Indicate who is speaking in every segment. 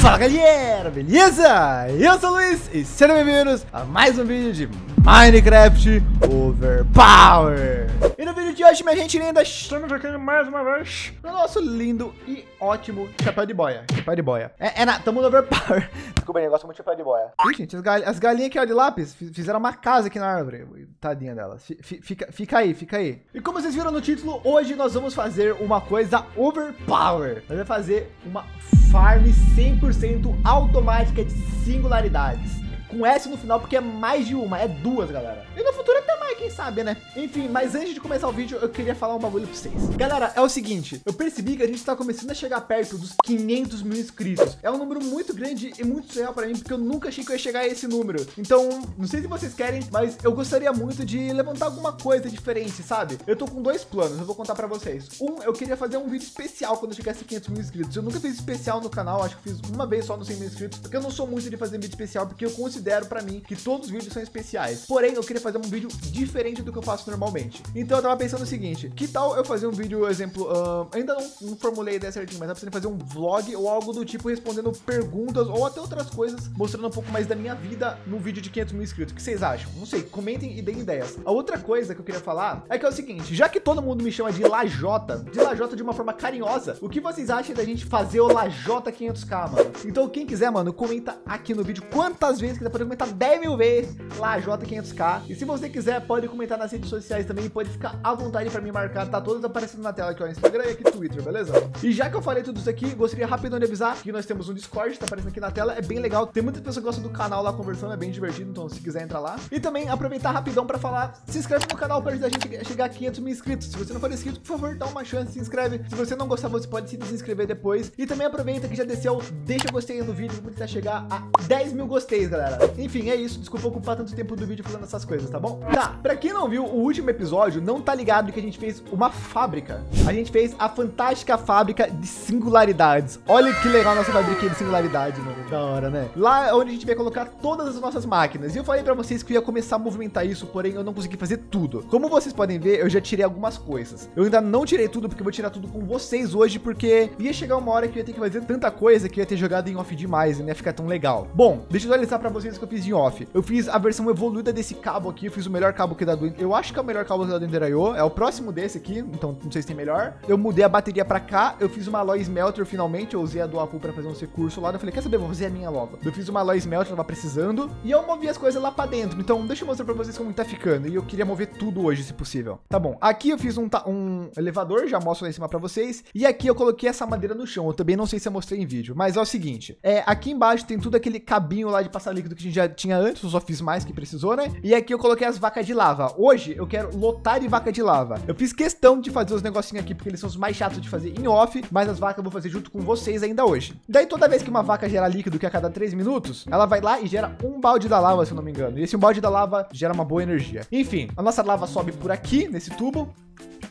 Speaker 1: Fala galera, beleza? Eu sou o Luiz e sejam bem-vindos a mais um vídeo de Minecraft Overpower. E no vídeo de hoje, minha gente linda, estamos aqui mais uma vez no nosso lindo e ótimo chapéu de boia. Chapéu de boia. É, é na, tamo no Overpower. Desculpa aí, eu gosto muito de chapéu de boia. Ih, gente, as, gal as galinhas aqui ó, de lápis fizeram uma casa aqui na árvore. Tadinha delas, F fica, fica aí, fica aí. E como vocês viram no título, hoje nós vamos fazer uma coisa Overpower. Nós vamos fazer uma farm 100% automática de singularidades com S no final, porque é mais de uma, é duas, galera. E no futuro até mais, quem sabe, né? Enfim, mas antes de começar o vídeo, eu queria falar um bagulho pra vocês. Galera, é o seguinte, eu percebi que a gente tá começando a chegar perto dos 500 mil inscritos. É um número muito grande e muito surreal pra mim, porque eu nunca achei que eu ia chegar a esse número. Então, não sei se vocês querem, mas eu gostaria muito de levantar alguma coisa diferente, sabe? Eu tô com dois planos, eu vou contar pra vocês. Um, eu queria fazer um vídeo especial quando eu chegasse a 500 mil inscritos. Eu nunca fiz especial no canal, acho que fiz uma vez só no 100 mil inscritos, porque eu não sou muito de fazer vídeo especial, porque eu considero considero para mim que todos os vídeos são especiais. Porém, eu queria fazer um vídeo diferente do que eu faço normalmente. Então eu tava pensando o seguinte, que tal eu fazer um vídeo, exemplo, uh, ainda não, não, formulei a ideia certinho, mas eu em fazer um vlog ou algo do tipo respondendo perguntas ou até outras coisas, mostrando um pouco mais da minha vida no vídeo de 500 mil inscritos. O que vocês acham? Não sei, comentem e deem ideias. A outra coisa que eu queria falar é que é o seguinte, já que todo mundo me chama de Lajota, de Lajota de uma forma carinhosa, o que vocês acham da gente fazer o Lajota 500k, mano? Então quem quiser, mano, comenta aqui no vídeo quantas vezes pode comentar 10 mil vezes lá J500k. E se você quiser, pode comentar nas redes sociais também, pode ficar à vontade para me marcar, tá todas aparecendo na tela aqui, ó, Instagram e aqui Twitter, beleza? E já que eu falei tudo isso aqui, gostaria rapidão de avisar que nós temos um Discord, tá aparecendo aqui na tela, é bem legal, tem muitas pessoas que gostam do canal lá conversando, é bem divertido, então se quiser entrar lá. E também aproveitar rapidão para falar, se inscreve no canal para ajudar a gente a chegar a 500 mil inscritos. Se você não for inscrito, por favor, dá uma chance, se inscreve. Se você não gostar, você pode se desinscrever depois. E também aproveita que já desceu, deixa gostei no vídeo, vamos tentar chegar a 10 mil gosteis, galera. Enfim, é isso desculpa ocupar tanto tempo do vídeo falando essas coisas, tá bom? Tá, pra quem não viu o último episódio, não tá ligado que a gente fez uma fábrica. A gente fez a fantástica fábrica de singularidades. Olha que legal nossa fábrica de singularidade, mano. Da hora, né? Lá é onde a gente vai colocar todas as nossas máquinas. E eu falei pra vocês que eu ia começar a movimentar isso, porém eu não consegui fazer tudo. Como vocês podem ver, eu já tirei algumas coisas. Eu ainda não tirei tudo, porque eu vou tirar tudo com vocês hoje, porque ia chegar uma hora que eu ia ter que fazer tanta coisa que eu ia ter jogado em off demais e não ia ficar tão legal. Bom, deixa eu atualizar pra vocês que eu fiz em off. Eu fiz a versão evoluída desse cabo aqui, eu fiz o melhor cabo que dá do... Eu acho que é o melhor cabo que dá do Ender.io, é o próximo desse aqui, então não sei se tem melhor. Eu mudei a bateria pra cá, eu fiz uma alloy smelter finalmente, eu usei a do Apu pra fazer um recurso lá, eu falei, quer saber, vou fazer a minha logo. Eu fiz uma alloy smelter, tava precisando, e eu movi as coisas lá pra dentro, então deixa eu mostrar pra vocês como tá ficando, e eu queria mover tudo hoje, se possível. Tá bom, aqui eu fiz um, um elevador, já mostro lá em cima pra vocês, e aqui eu coloquei essa madeira no chão, eu também não sei se eu mostrei em vídeo, mas é o seguinte, é, aqui embaixo tem tudo aquele cabinho lá de passar líquido que a gente já tinha antes, eu só fiz mais que precisou, né? E aqui eu coloquei as vacas de lava. Hoje eu quero lotar de vaca de lava. Eu fiz questão de fazer os negocinhos aqui, porque eles são os mais chatos de fazer em off, mas as vacas eu vou fazer junto com vocês ainda hoje. Daí toda vez que uma vaca gera líquido, que a cada 3 minutos, ela vai lá e gera um balde da lava, se eu não me engano. E esse balde da lava gera uma boa energia. Enfim, a nossa lava sobe por aqui, nesse tubo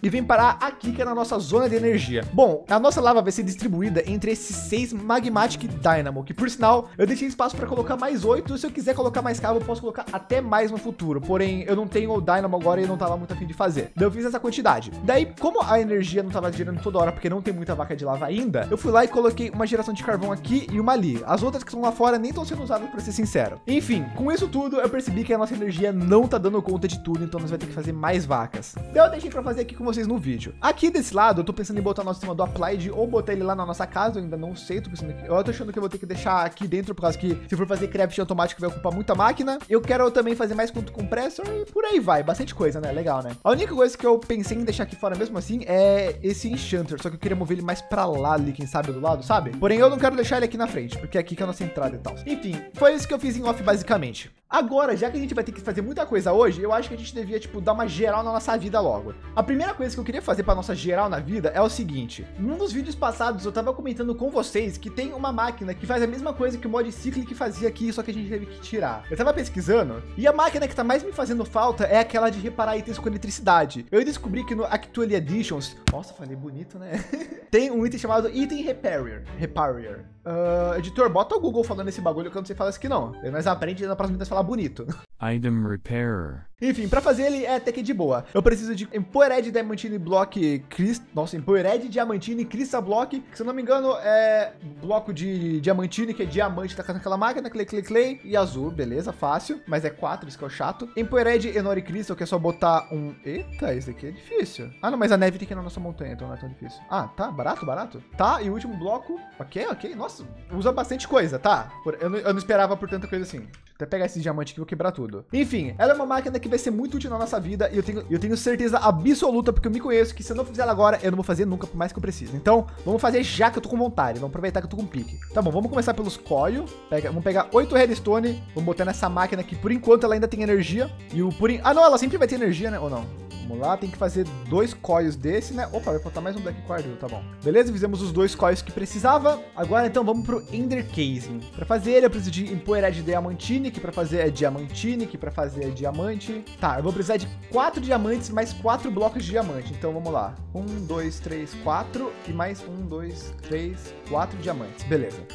Speaker 1: e vem parar aqui, que é na nossa zona de energia. Bom, a nossa lava vai ser distribuída entre esses seis Magmatic Dynamo, que por sinal, eu deixei espaço para colocar mais oito, se eu quiser colocar mais cabo, eu posso colocar até mais no futuro, porém, eu não tenho o Dynamo agora e não tava muito afim de fazer. Daí eu fiz essa quantidade. Daí, como a energia não tava gerando toda hora, porque não tem muita vaca de lava ainda, eu fui lá e coloquei uma geração de carvão aqui e uma ali. As outras que estão lá fora nem estão sendo usadas, para ser sincero. Enfim, com isso tudo, eu percebi que a nossa energia não tá dando conta de tudo, então nós vai ter que fazer mais vacas. Daí eu deixei para fazer aqui com vocês no vídeo. Aqui desse lado, eu tô pensando em botar nosso sistema do Applied ou botar ele lá na nossa casa, eu ainda não sei, tô pensando aqui. Eu tô achando que eu vou ter que deixar aqui dentro, por causa que se for fazer craft automático vai ocupar muita máquina. Eu quero também fazer mais quanto compressor e por aí vai, bastante coisa, né? Legal, né? A única coisa que eu pensei em deixar aqui fora mesmo assim é esse Enchanter, só que eu queria mover ele mais pra lá ali, quem sabe do lado, sabe? Porém, eu não quero deixar ele aqui na frente, porque é aqui que é a nossa entrada e tal. Enfim, foi isso que eu fiz em off basicamente. Agora, já que a gente vai ter que fazer muita coisa hoje, eu acho que a gente devia, tipo, dar uma geral na nossa vida logo. A primeira coisa que eu queria fazer para nossa geral na vida é o seguinte. Num dos vídeos passados, eu tava comentando com vocês que tem uma máquina que faz a mesma coisa que o mod Cyclic fazia aqui, só que a gente teve que tirar. Eu tava pesquisando, e a máquina que tá mais me fazendo falta é aquela de reparar itens com eletricidade. Eu descobri que no Actually Editions... Nossa, falei bonito, né? tem um item chamado Item Repairer. Repairer. Uh, editor, bota o Google falando esse bagulho que eu não sei falar isso aqui não. Aí nós aprendemos na próxima vez falar bonito.
Speaker 2: Item Repairer.
Speaker 1: Enfim, pra fazer ele é até que de boa. Eu preciso de Empowered Diamantine Block Crystal. Nossa, Empowered Diamantine Crystal Block. Que, se eu não me engano, é bloco de diamantine, que é diamante, tá com aquela máquina, clay, clay, clay. E azul, beleza, fácil. Mas é 4, isso que é o chato. Empowered Enori Crystal, que é só botar um. Eita, esse aqui é difícil. Ah, não, mas a neve tem que ir na nossa montanha, então não é tão difícil. Ah, tá, barato, barato. Tá, e o último bloco. Ok, ok. Nossa, usa bastante coisa, tá? Eu não, eu não esperava por tanta coisa assim. Até pegar esse diamante aqui vou quebrar tudo. Enfim, ela é uma máquina que vai ser muito útil na nossa vida e eu tenho, eu tenho certeza absoluta, porque eu me conheço, que se eu não fizer ela agora, eu não vou fazer nunca, por mais que eu precise. Então, vamos fazer já que eu tô com vontade. Vamos aproveitar que eu tô com pique. Tá bom, vamos começar pelos coil. Pega, vamos pegar 8 redstone, vamos botar nessa máquina aqui. Por enquanto, ela ainda tem energia. E o por... Ah, não, ela sempre vai ter energia, né? Ou não? Vamos lá, tem que fazer dois coils desse, né? Opa, vai faltar mais um Black Quartz, tá bom. Beleza, fizemos os dois coils que precisava. Agora, então, vamos pro Ender Casing. Para fazer ele, eu preciso de Empowered Diamantine, que para fazer é Diamantine, que para fazer é Diamante. Tá, eu vou precisar de quatro diamantes mais quatro blocos de diamante. Então, vamos lá. Um, dois, três, quatro e mais um, dois, três, quatro diamantes. Beleza.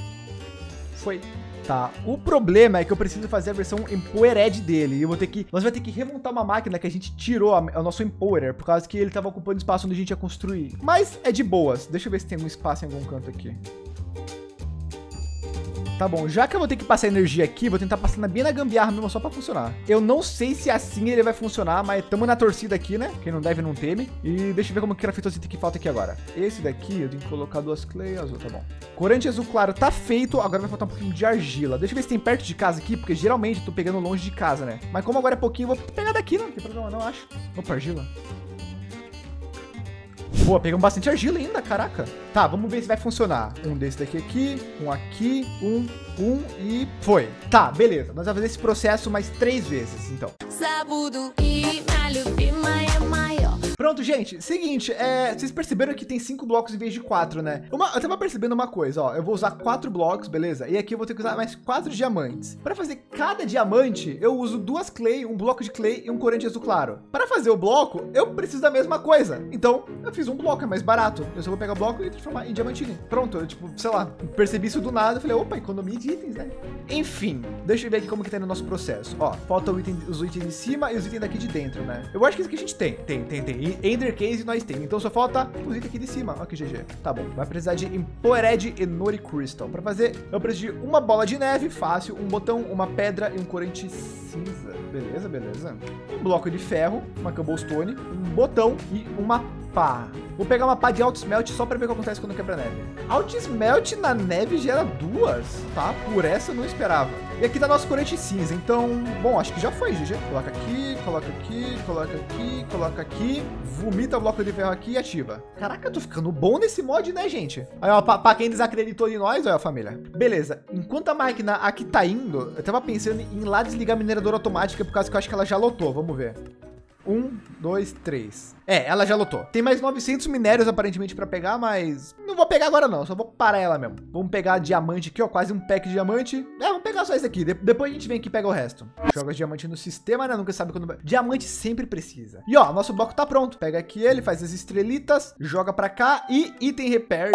Speaker 1: Foi. Tá, o problema é que eu preciso fazer a versão Empowered dele. E eu vou ter que. Nós vamos ter que remontar uma máquina que a gente tirou o nosso Empowerer, por causa que ele tava ocupando espaço onde a gente ia construir. Mas é de boas. Deixa eu ver se tem algum espaço em algum canto aqui. Tá bom, já que eu vou ter que passar energia aqui, vou tentar passar bem na gambiarra mesmo só pra funcionar. Eu não sei se assim ele vai funcionar, mas estamos na torcida aqui, né? Quem não deve não teme. E deixa eu ver como que grafitosita que falta aqui agora. Esse daqui eu tenho que colocar duas clay azul, tá bom. Corante azul claro tá feito, agora vai faltar um pouquinho de argila. Deixa eu ver se tem perto de casa aqui, porque geralmente eu tô pegando longe de casa, né? Mas como agora é pouquinho, eu vou pegar daqui, não tem problema não, acho. Opa, argila. Boa, pegamos bastante argila ainda, caraca. Tá, vamos ver se vai funcionar. Um desse daqui aqui, um aqui, um, um e foi. Tá, beleza. Nós vamos fazer esse processo mais três vezes, então. Sabudo e Pronto, gente. Seguinte, é, vocês perceberam que tem cinco blocos em vez de quatro, né? Uma, eu tava percebendo uma coisa, ó. Eu vou usar quatro blocos, beleza? E aqui eu vou ter que usar mais quatro diamantes. Para fazer cada diamante, eu uso duas clay, um bloco de clay e um corante azul claro. Para fazer o bloco, eu preciso da mesma coisa. Então, eu fiz um bloco, é mais barato. Eu só vou pegar o bloco e transformar em diamantine. Pronto, eu, tipo, sei lá, percebi isso do nada. Falei, opa, economia de itens, né? Enfim, deixa eu ver aqui como que tá no nosso processo. Ó, falta item, os itens de cima e os itens daqui de dentro, né? Eu acho que isso aqui a gente tem. Tem, tem, tem. Ender Case nós temos. Então só falta os itens aqui de cima. Ó que GG. Tá bom. Vai precisar de Empowered Enori Crystal. Para fazer, eu preciso de uma bola de neve, fácil, um botão, uma pedra e um corante cinza. Beleza, beleza. Um bloco de ferro, uma cobblestone, um botão e uma pá. Vou pegar uma pá de Alt Smelt só para ver o que acontece quando quebra neve. Alt Smelt na neve gera duas, tá? Por essa eu não esperava. E aqui tá nosso corante cinza, então, bom, acho que já foi, GG. Coloca aqui, coloca aqui, coloca aqui, coloca aqui, vomita o bloco de ferro aqui e ativa. Caraca, eu tô ficando bom nesse mod, né, gente? Aí, ó, pra, pra quem desacreditou de nós, olha, família. Beleza, enquanto a máquina aqui tá indo, eu tava pensando em lá desligar a mineradora automática, por causa que eu acho que ela já lotou, vamos ver. Um, dois, três. É, ela já lotou. Tem mais 900 minérios aparentemente para pegar, mas não vou pegar agora não, só vou parar ela mesmo. Vamos pegar diamante aqui, ó, quase um pack de diamante. É, só esse aqui, de depois a gente vem aqui e pega o resto. Joga diamante no sistema, né? Nunca sabe quando... Diamante sempre precisa. E ó, nosso bloco tá pronto. Pega aqui ele, faz as estrelitas, joga para cá e item repair.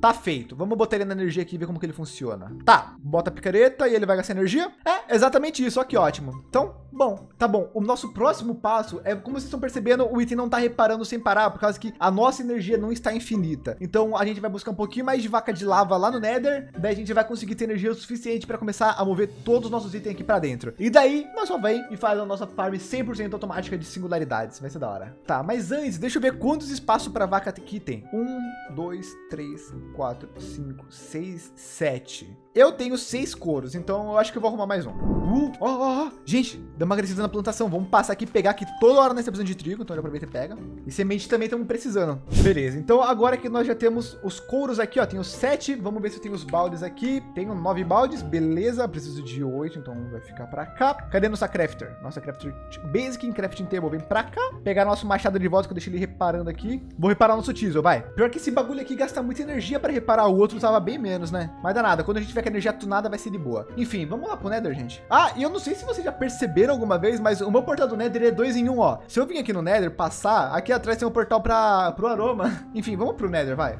Speaker 1: Tá feito. Vamos botar ele na energia aqui e ver como que ele funciona. Tá, bota a picareta e ele vai gastar energia. É, exatamente isso, ó que ótimo. Então, bom, tá bom. O nosso próximo passo é, como vocês estão percebendo, o item não tá reparando sem parar, por causa que a nossa energia não está infinita. Então a gente vai buscar um pouquinho mais de vaca de lava lá no Nether, daí a gente vai conseguir ter energia o suficiente para começar a mover todos os nossos itens aqui para dentro. E daí nós só vem e faz a nossa farm 100% automática de singularidades. Vai ser da hora. Tá, mas antes, deixa eu ver quantos espaços para vaca aqui tem. Um, dois, três, quatro, cinco, seis, sete. Eu tenho seis couros, então eu acho que eu vou arrumar mais um. Uh, ó, ó, ó. Gente, deu uma crescida na plantação. Vamos passar aqui e pegar aqui toda hora nessa precisando de trigo, então já aproveita e pega. E semente também estamos precisando. Beleza, então agora que nós já temos os couros aqui, ó, tenho sete. Vamos ver se eu tenho os baldes aqui. Tenho nove baldes, beleza. Preciso de oito, então vai ficar para cá. Cadê nossa crafter? Nossa crafter basic em crafting table, vem para cá. Pegar nosso machado de volta que eu deixei ele reparando aqui. Vou reparar nosso teasel, vai. Pior que esse bagulho aqui gasta muita energia para reparar, o outro usava bem menos, né? Mas dá nada, quando a gente tiver com a energia tunada vai ser de boa. Enfim, vamos lá pro Nether, gente. Ah, e eu não sei se vocês já perceberam alguma vez, mas o meu portal do Nether é dois em um, ó. Se eu vim aqui no Nether passar, aqui atrás tem um portal para pro aroma. Enfim, vamos pro Nether, vai.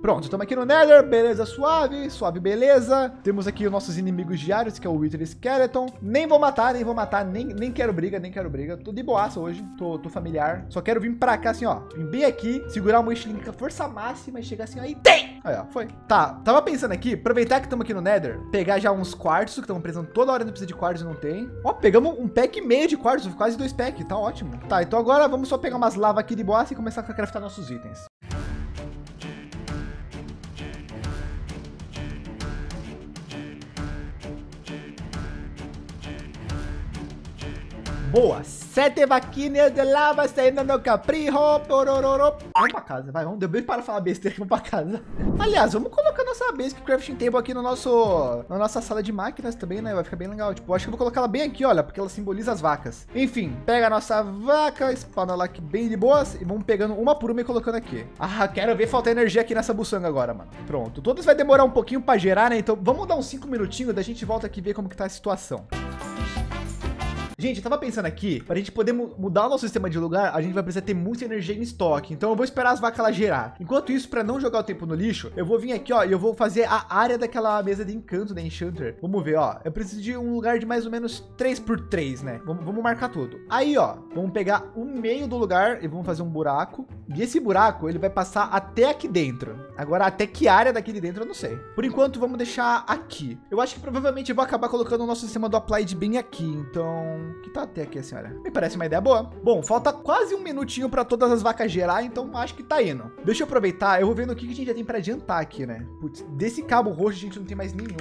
Speaker 1: Pronto, estamos aqui no Nether, beleza suave, suave beleza. Temos aqui os nossos inimigos diários, que é o Wither Skeleton. Nem vou matar, nem vou matar, nem, nem quero briga, nem quero briga. Tô de boaça hoje, tô, tô familiar. Só quero vir pra cá assim, ó. Vim bem aqui, segurar uma Wishling com a força máxima e chegar assim, aí tem! Aí, ó, foi. Tá, tava pensando aqui, aproveitar que estamos aqui no Nether, pegar já uns quartos, que estamos precisando toda hora, não precisa de quartos e não tem. Ó, pegamos um pack e meio de quartos, quase dois packs, tá ótimo. Tá, então agora vamos só pegar umas lavas aqui de boaça e começar a craftar nossos itens. Boa. Sete vaquinhas de lava saindo no capriho. Porororo. Vamos pra casa, vai. Vamos. Deu bem para falar besteira. Vamos pra casa. Aliás, vamos colocar nossa basic crafting table aqui no nosso, na nossa sala de máquinas também, né? Vai ficar bem legal. Tipo, acho que eu vou colocar ela bem aqui, olha, porque ela simboliza as vacas. Enfim, pega a nossa vaca, spawna ela aqui bem de boas e vamos pegando uma por uma e colocando aqui. Ah, quero ver faltar energia aqui nessa buçanga agora, mano. Pronto. Todos vai demorar um pouquinho para gerar, né? Então vamos dar uns 5 minutinhos, da gente volta aqui ver como que tá a situação. Gente, eu tava pensando aqui, para a gente poder mudar o nosso sistema de lugar, a gente vai precisar ter muita energia em estoque. Então eu vou esperar as vacas lá gerar. Enquanto isso, para não jogar o tempo no lixo, eu vou vir aqui, ó, e eu vou fazer a área daquela mesa de encanto da Enchanter. Vamos ver, ó. Eu preciso de um lugar de mais ou menos 3 por 3, né? Vamos, vamos marcar tudo. Aí, ó, vamos pegar o meio do lugar e vamos fazer um buraco. E esse buraco, ele vai passar até aqui dentro. Agora, até que área daqui de dentro, eu não sei. Por enquanto, vamos deixar aqui. Eu acho que provavelmente eu vou acabar colocando o nosso sistema do Applied bem aqui. Então, que tá até aqui senhora? Me parece uma ideia boa. Bom, falta quase um minutinho para todas as vacas gerar, então acho que tá indo. Deixa eu aproveitar, eu vou vendo o que a gente já tem para adiantar aqui, né? Putz, desse cabo roxo a gente não tem mais nenhum.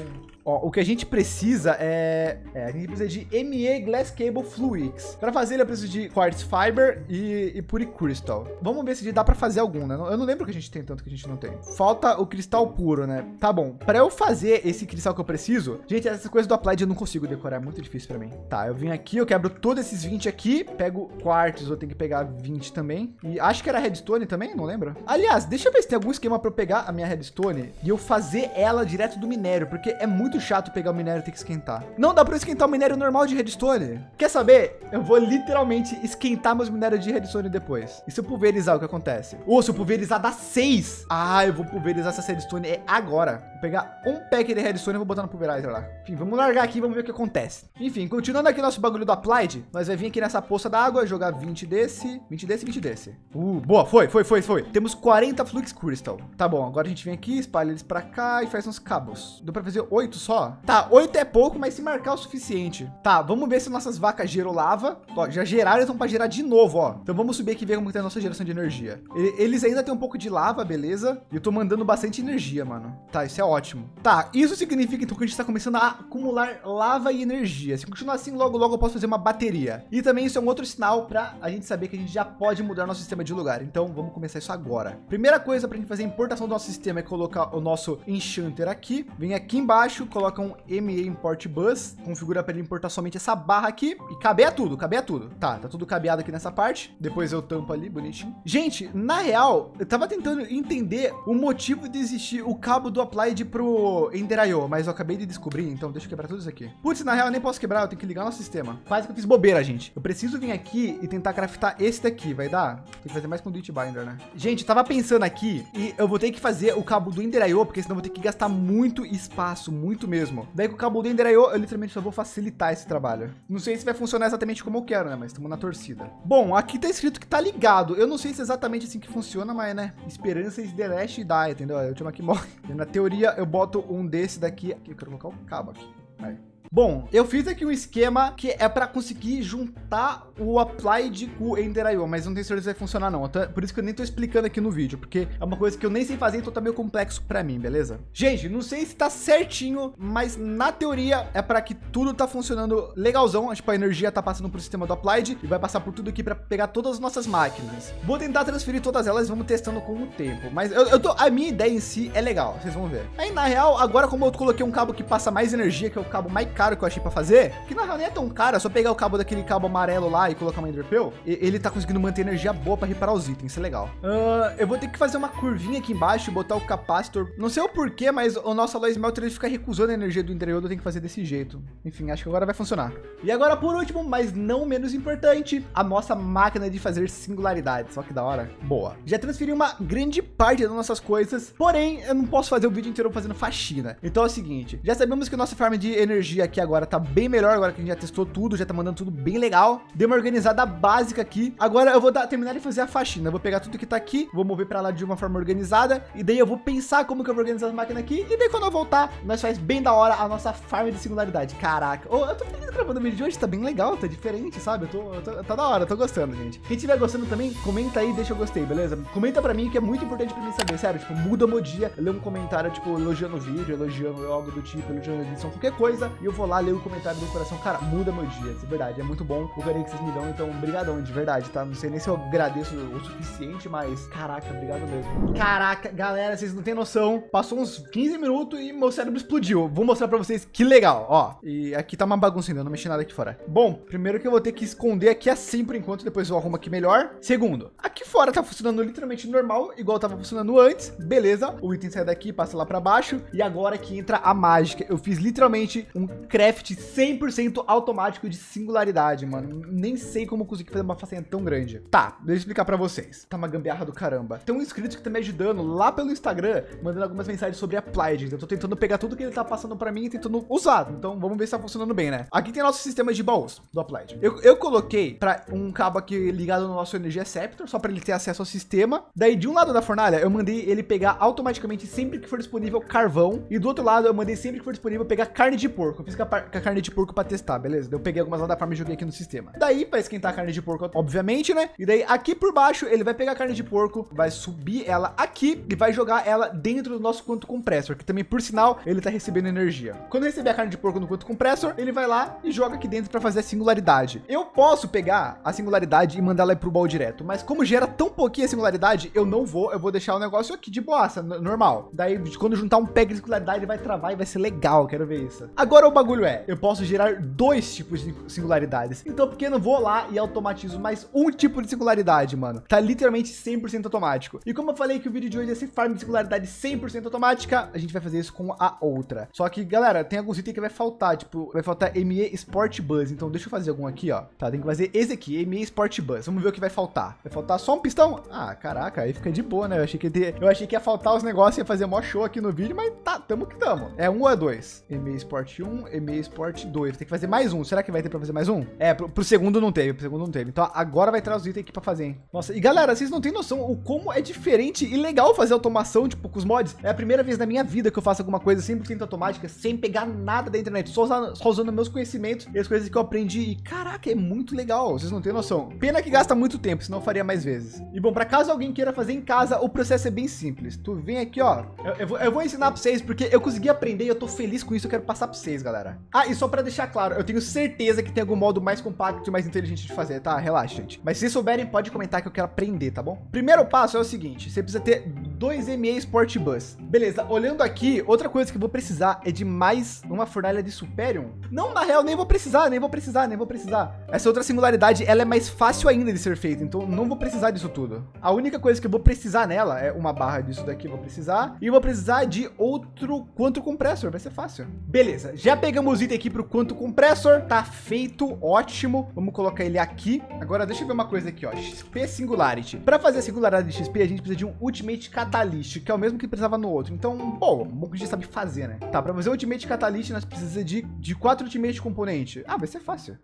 Speaker 1: Ó, o que a gente precisa é, é, A gente precisa de ME Glass Cable Fluix. Para fazer, eu preciso de Quartz Fiber e, e Puri Crystal. Vamos ver se dá para fazer algum, né? Eu não lembro que a gente tem tanto que a gente não tem. Falta o cristal puro, né? Tá bom. Para eu fazer esse cristal que eu preciso, gente, essas coisas do Applied eu não consigo decorar. É muito difícil para mim. Tá, eu vim aqui, eu quebro todos esses 20 aqui, pego quartz, eu tenho que pegar 20 também. E acho que era redstone também, não lembro. Aliás, deixa eu ver se tem algum esquema para eu pegar a minha redstone e eu fazer ela direto do minério, porque é muito muito chato pegar o minério e ter que esquentar. Não dá para esquentar o minério normal de redstone. Quer saber? Eu vou literalmente esquentar meus minérios de redstone depois. E se eu pulverizar, o que acontece? Ou se eu pulverizar, dá 6. Ah, eu vou pulverizar essa redstone é agora. Vou pegar um pack de redstone e vou botar no pulverizer lá. Enfim, vamos largar aqui e vamos ver o que acontece. Enfim, continuando aqui nosso bagulho do Applied, nós vai vir aqui nessa poça d'água, jogar 20 desse, 20 desse, 20 desse. Uh, boa, foi, foi, foi, foi. Temos 40 Flux Crystal. Tá bom, agora a gente vem aqui, espalha eles pra cá e faz uns cabos. Deu pra fazer 8 só? Tá, 8 é pouco, mas se marcar o suficiente. Tá, vamos ver se nossas vacas geram lava. Ó, já geraram, então para gerar de novo, ó. Então vamos subir aqui e ver como tá a nossa geração de energia. Eles ainda tem um pouco de lava, beleza? E eu tô mandando bastante energia, mano. Tá, isso é ótimo. Tá, isso significa então que a gente tá começando a acumular lava e energia. Se continuar assim, logo logo eu posso fazer uma bateria. E também isso é um outro sinal para a gente saber que a gente já pode mudar nosso sistema de lugar. Então vamos começar isso agora. Primeira coisa pra gente fazer a importação do nosso sistema é colocar o nosso Enchanter aqui. Vem aqui embaixo, coloca um ME Import Bus, configura para ele importar somente essa barra aqui e cabeia tudo, cabeia tudo. Tá, tá tudo cabeado aqui nessa parte. Depois eu tampo ali, bonitinho. Gente, na real, eu tava tentando entender o motivo de existir o cabo do Applied pro Ender.io, mas eu acabei de descobrir, então deixa eu quebrar tudo isso aqui. Putz, na real eu nem posso quebrar, eu tenho que ligar no sistema. Quase que eu fiz bobeira, gente. Eu preciso vir aqui e tentar craftar esse daqui, vai dar? Tem que fazer mais o Binder, né? Gente, tava pensando aqui e eu vou ter que fazer o cabo do Ender.io, porque senão eu vou ter que gastar muito espaço, muito mesmo. Daí com o cabo do Ender eu, literalmente só vou facilitar esse trabalho. Não sei se vai funcionar exatamente como eu quero, né? Mas estamos na torcida. Bom, aqui tá escrito que tá ligado. Eu não sei se é exatamente assim que funciona, mas, né? Esperança is the last die, entendeu? Eu chamo aqui morre. Na teoria, eu boto um desse daqui. Aqui, eu quero colocar o cabo aqui. Aí. Bom, eu fiz aqui um esquema que é para conseguir juntar o Applied com o Ender.io, mas não tenho certeza se vai funcionar não. Por isso que eu nem tô explicando aqui no vídeo, porque é uma coisa que eu nem sei fazer, então tá meio complexo para mim, beleza? Gente, não sei se tá certinho, mas na teoria é para que tudo tá funcionando legalzão. Tipo, a energia tá passando pro sistema do Applied e vai passar por tudo aqui para pegar todas as nossas máquinas. Vou tentar transferir todas elas e vamos testando com o tempo. Mas eu, eu tô, a minha ideia em si é legal, vocês vão ver. Aí, na real, agora como eu coloquei um cabo que passa mais energia, que é o cabo mais caro que eu achei pra fazer, que na real nem é tão caro, é só pegar o cabo daquele cabo amarelo lá e colocar uma Enderpearl, ele tá conseguindo manter energia boa pra reparar os itens, isso é legal. Uh, eu vou ter que fazer uma curvinha aqui embaixo, botar o capacitor, não sei o porquê, mas o nosso Alloy Smelter ele fica recusando a energia do interior, eu tenho que fazer desse jeito. Enfim, acho que agora vai funcionar. E agora, por último, mas não menos importante, a nossa máquina de fazer singularidades. Só que da hora. Boa. Já transferi uma grande parte das nossas coisas, porém, eu não posso fazer o vídeo inteiro fazendo faxina. Então é o seguinte, já sabemos que o nosso farm de energia aqui agora tá bem melhor, agora que a gente já testou tudo, já tá mandando tudo bem legal. Deu uma organizada básica aqui. Agora eu vou dar, terminar de fazer a faxina. Vou pegar tudo que tá aqui, vou mover para lá de uma forma organizada, e daí eu vou pensar como que eu vou organizar as máquinas aqui, e daí quando eu voltar, nós faz bem da hora a nossa farm de singularidade. Caraca, oh, eu tô feliz gravando o vídeo de hoje, tá bem legal, tá diferente, sabe? Eu tô, eu tô, tá da hora, eu tô gostando, gente. Quem tiver gostando também, comenta aí, deixa eu gostei, beleza? Comenta pra mim que é muito importante pra mim saber, sério, tipo, muda o meu dia, lê um comentário, tipo, elogiando o vídeo, elogiando algo do tipo, elogiando a edição, qualquer coisa, e eu vou lá ler o comentário do coração, cara, muda meu dia, de verdade, é muito bom o carinho que vocês me dão, então, brigadão, de verdade, tá? Não sei nem se eu agradeço o suficiente, mas, caraca, obrigado mesmo. Caraca, galera, vocês não têm noção, passou uns 15 minutos e meu cérebro explodiu. Vou mostrar pra vocês que legal, ó. E aqui tá uma bagunça ainda, não mexi nada aqui fora. Bom, primeiro que eu vou ter que esconder aqui assim por enquanto, depois eu arrumo aqui melhor. Segundo, aqui fora tá funcionando literalmente normal, igual tava funcionando antes. Beleza, o item sai daqui, passa lá pra baixo. E agora que entra a mágica. Eu fiz literalmente um craft 100% automático de singularidade, mano. Nem sei como consegui fazer uma façanha tão grande. Tá, deixa eu explicar pra vocês. Tá uma gambiarra do caramba. Tem um inscrito que tá me ajudando lá pelo Instagram, mandando algumas mensagens sobre Applied. Eu tô tentando pegar tudo que ele tá passando para mim e tentando usar. Então vamos ver se tá funcionando bem, né? Aqui tem nosso sistema de baús do Applied. Eu, eu coloquei para um cabo aqui ligado no nosso Energia Scepter, só para ele ter acesso ao sistema. Daí de um lado da fornalha, eu mandei ele pegar automaticamente sempre que for disponível carvão. E do outro lado, eu mandei sempre que for disponível pegar carne de porco. Eu fiz com a, com a carne de porco para testar, beleza? Eu peguei algumas lá da farm e joguei aqui no sistema. Daí, para esquentar a carne de porco, obviamente, né? E daí aqui por baixo, ele vai pegar a carne de porco, vai subir ela aqui e vai jogar ela dentro do nosso quanto compressor, que também, por sinal, ele tá recebendo energia. Quando receber a carne de porco no quanto compressor, ele vai lá e joga aqui dentro para fazer a singularidade. Eu posso pegar a singularidade e mandar ela pro baú direto, mas como gera tão pouquinha singularidade, eu não vou, eu vou deixar o negócio aqui de boaça, normal. Daí, quando juntar um pack de singularidade, ele vai travar e vai ser legal, quero ver isso. Agora o bagulho é, eu posso gerar dois tipos de singularidades. Então, por que não vou lá e automatizo mais um tipo de singularidade, mano? Tá literalmente 100% automático. E como eu falei que o vídeo de hoje é esse farm de singularidade 100% automática, a gente vai fazer isso com a outra. Só que, galera, tem alguns itens que vai faltar, tipo, vai faltar ME Sport Buzz. Então, deixa eu fazer algum aqui, ó. Tá, tem que fazer esse aqui, ME Sport Buzz. Vamos ver o que vai faltar. Vai faltar só um pistão? Ah, caraca, aí fica de boa, né? Eu achei que ia, ter... eu achei que ia faltar os negócios, ia fazer mó show aqui no vídeo, mas tá, tamo que tamo. É um ou é dois? ME Sport 1, ME Sport 2. Tem que fazer mais um. Será que vai ter pra fazer mais um? É, pro, pro segundo não teve, pro segundo não teve. Então, agora vai trazer os itens aqui pra fazer, hein? Nossa, e galera, vocês não têm noção o como é diferente e legal fazer automação, tipo, com os mods. É a primeira vez na minha vida que eu faço alguma coisa 100% automática, sem pegar nada da internet, só usando, só usando meus conhecimentos e as coisas que eu aprendi. E caraca, é muito legal, vocês não têm noção. Pena que gasta muito tempo, senão eu faria mais vezes. E bom, para caso alguém queira fazer em casa, o processo é bem simples. Tu vem aqui, ó. Eu, eu, vou, eu vou ensinar pra vocês, porque eu consegui aprender e eu tô feliz com isso, eu quero passar pra vocês, galera. Ah, e só para deixar claro, eu tenho certeza que tem algum modo mais compacto e mais inteligente de fazer, tá? Relaxa, gente. Mas se souberem, pode comentar que eu quero aprender, tá bom? Primeiro passo é o seguinte, você precisa ter 2 ME Sport Bus. Beleza, olhando aqui, outra coisa que eu vou precisar é de mais uma fornalha de Superium. Não, na real, nem vou precisar, nem vou precisar, nem vou precisar. Essa outra singularidade, ela é mais fácil ainda de ser feita, então não vou precisar disso tudo. A única coisa que eu vou precisar nela é uma barra disso daqui, vou precisar. E vou precisar de outro quanto compressor, vai ser fácil. Beleza, já pegamos o item aqui pro quanto compressor, tá feito, ótimo. Vamos colocar ele aqui. Agora, deixa eu ver uma coisa aqui, ó, XP Singularity. Para fazer a singularidade de XP, a gente precisa de um Ultimate Catalyst, que é o mesmo que precisava no outro. Então, bom, a gente sabe fazer, né? Tá, para fazer o Ultimate Catalyst, nós precisamos de, de quatro Ultimate Componente. Ah, vai ser fácil.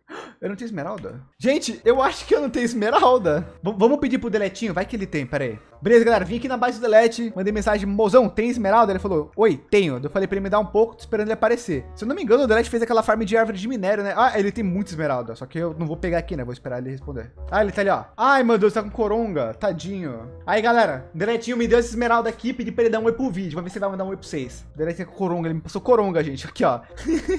Speaker 1: Eu não tenho esmeralda? Gente, eu acho que eu não tenho esmeralda. V vamos pedir pro Deletinho, vai que ele tem, pera aí. Beleza, galera, vim aqui na base do Delete, mandei mensagem, mozão, tem esmeralda? Ele falou, oi, tenho. Eu falei pra ele me dar um pouco, tô esperando ele aparecer. Se eu não me engano, o Delete fez aquela farm de árvore de minério, né? Ah, ele tem muita esmeralda, só que eu não vou pegar aqui, né? Vou esperar ele responder. Ah, ele tá ali, ó. Ai, meu Deus, tá com coronga, tadinho. Aí, galera, Deletinho me deu essa esmeralda aqui, pedi pra ele dar um oi pro vídeo, vamos ver se ele vai mandar um oi pra vocês. O Delete tá com coronga, ele me passou coronga, gente, aqui, ó.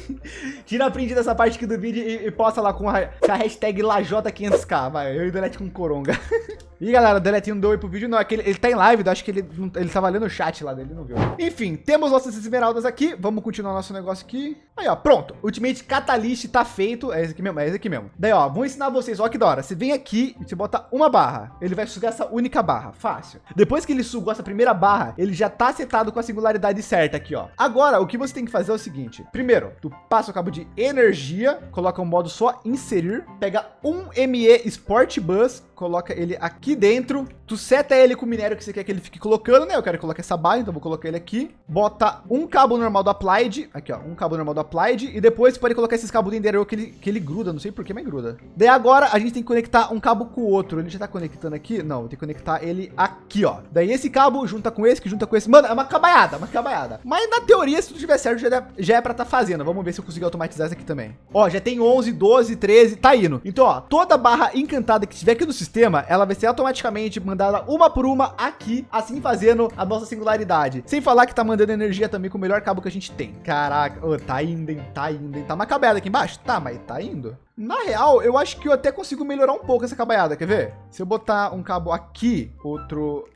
Speaker 1: Tira a print dessa parte aqui do vídeo e, e posta lá com a a hashtag LaJ500k, vai, eu e o Delete com coronga. E galera, o Deletinho deu oi pro vídeo, não. É que ele, ele tá em live, acho que ele, ele tava lendo o chat lá dele, não viu. Enfim, temos nossas esmeraldas aqui. Vamos continuar nosso negócio aqui. Aí, ó, pronto. Ultimate Catalyst tá feito. É esse aqui mesmo, é esse aqui mesmo. Daí, ó, vou ensinar vocês, ó que da hora. Você vem aqui e você bota uma barra. Ele vai sugar essa única barra, fácil. Depois que ele sugou essa primeira barra, ele já tá setado com a singularidade certa aqui, ó. Agora, o que você tem que fazer é o seguinte. Primeiro, tu passa o cabo de energia, coloca o modo só inserir, pega um ME Sport Bus, coloca ele aqui dentro, tu seta ele com o minério que você quer que ele fique colocando, né? Eu quero colocar essa barra, então vou colocar ele aqui. Bota um cabo normal do applied, aqui ó, um cabo normal do applied, e depois pode colocar esses cabos do interior que ele, que ele gruda, não sei por que, mas gruda. Daí agora a gente tem que conectar um cabo com o outro. Ele já tá conectando aqui? Não, ter que conectar ele aqui, ó. Daí esse cabo junta com esse, que junta com esse. Mano, é uma cabaiada, uma cabaiada. Mas na teoria, se tudo tiver certo, já já é pra tá fazendo. Vamos ver se eu consigo automatizar isso aqui também. Ó, já tem 11, 12, 13, tá indo. Então, ó, toda barra encantada que tiver aqui no sistema, ela vai ser automaticamente mandada uma por uma aqui, assim fazendo a nossa singularidade. Sem falar que tá mandando energia também com o melhor cabo que a gente tem. Caraca, oh, tá indo, hein? Tá indo, hein? Tá uma cabela aqui embaixo? Tá, mas tá indo. Na real, eu acho que eu até consigo melhorar um pouco essa cabaiada, quer ver? Se eu botar um cabo aqui, outro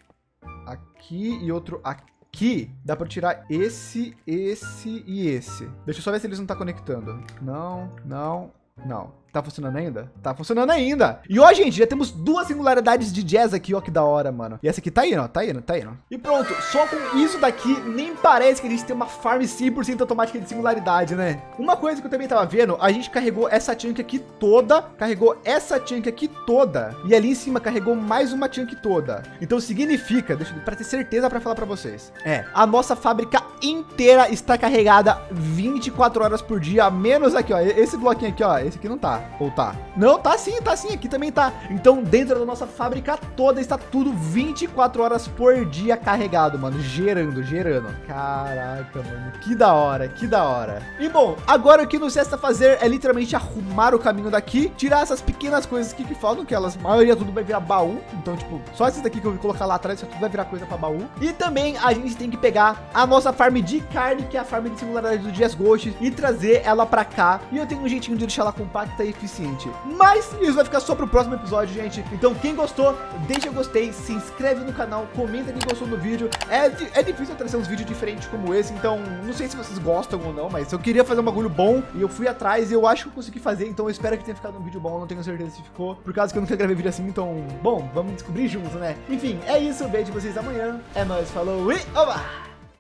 Speaker 1: aqui e outro aqui, dá para tirar esse, esse e esse. Deixa eu só ver se eles não estão tá conectando. Não, não, não. Tá funcionando ainda? Tá funcionando ainda. E ó, gente, já temos duas singularidades de jazz aqui, ó, que da hora, mano. E essa aqui tá indo, ó, tá indo, tá indo. E pronto, só com isso daqui, nem parece que a gente tem uma farm 100% automática de singularidade, né? Uma coisa que eu também tava vendo, a gente carregou essa chunk aqui toda, carregou essa chunk aqui toda, e ali em cima carregou mais uma chunk toda. Então significa, deixa eu, pra ter certeza pra falar pra vocês, é, a nossa fábrica inteira está carregada 24 horas por dia, menos aqui, ó, esse bloquinho aqui, ó, esse aqui não tá. Ou tá? Não, tá sim, tá sim. Aqui também tá. Então, dentro da nossa fábrica toda está tudo 24 horas por dia carregado, mano. Gerando, gerando. Caraca, mano. Que da hora, que da hora. E bom, agora o que nos resta fazer é literalmente arrumar o caminho daqui, tirar essas pequenas coisas aqui que faltam, que elas, a maioria tudo vai virar baú. Então, tipo, só esses daqui que eu vou colocar lá atrás, tudo vai virar coisa pra baú. E também a gente tem que pegar a nossa farm de carne, que é a farm de singularidade do Dias Ghost, e trazer ela pra cá. E eu tenho um jeitinho de deixar ela compacta eficiente. Mas isso vai ficar só pro próximo episódio, gente. Então, quem gostou, deixa gostei, se inscreve no canal, comenta quem gostou do vídeo. É, é difícil trazer uns vídeos diferentes como esse, então não sei se vocês gostam ou não, mas eu queria fazer um bagulho bom e eu fui atrás e eu acho que eu consegui fazer, então eu espero que tenha ficado um vídeo bom, não tenho certeza se ficou, por causa que eu nunca gravei vídeo assim, então, bom, vamos descobrir juntos, né? Enfim, é isso, vejo vocês amanhã, é nóis, falou e oba!